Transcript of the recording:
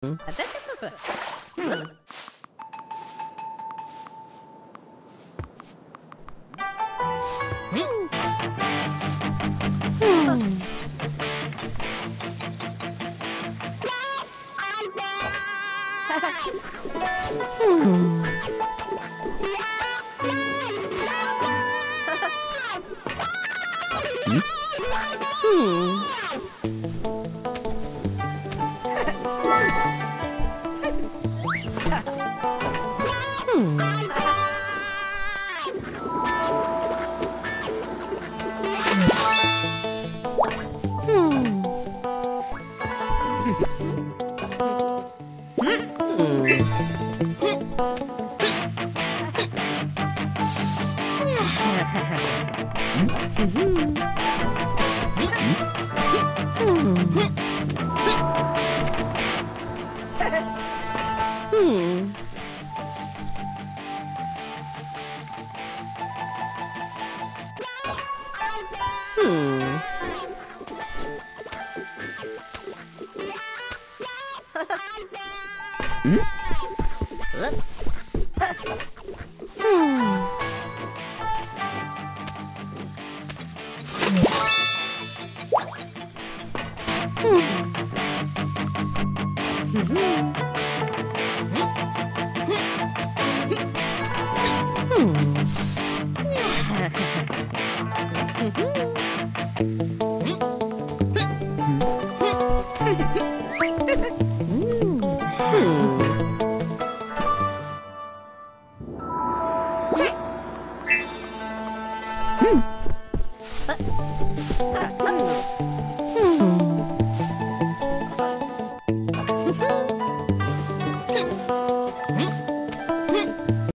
Hmm. Mm-hmm. Mm-hmm. Hmm.